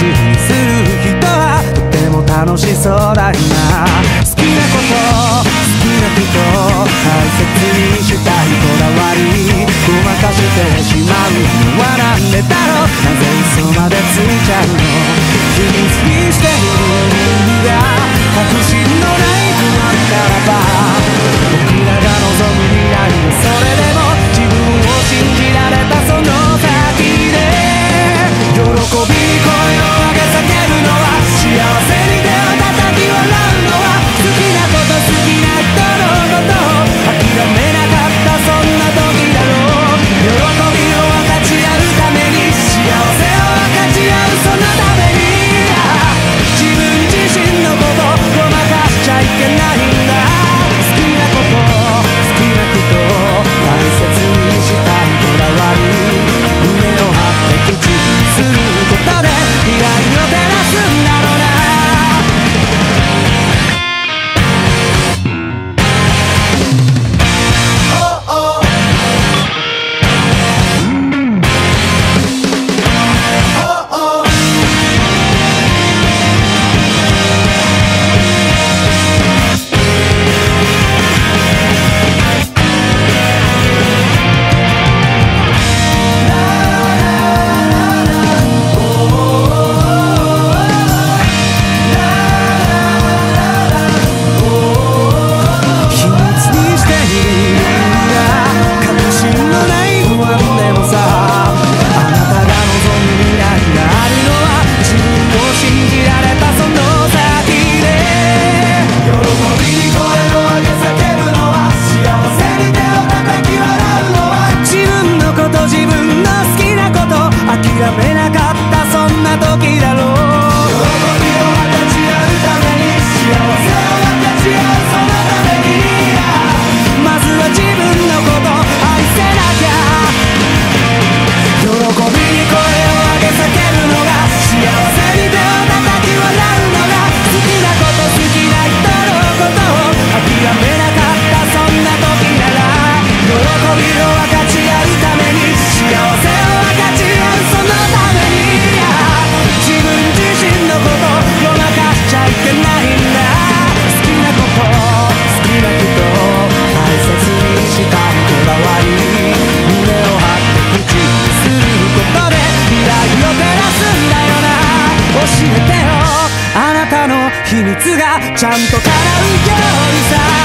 口にする人はとても楽しそうだ今好きなこと好きな人大切にしたいこだわりごまかしてしまうのはなんでだろうなぜ嘘までついちゃうの君好きしてるてよ。あなたの秘密がちゃんと叶うようにさ。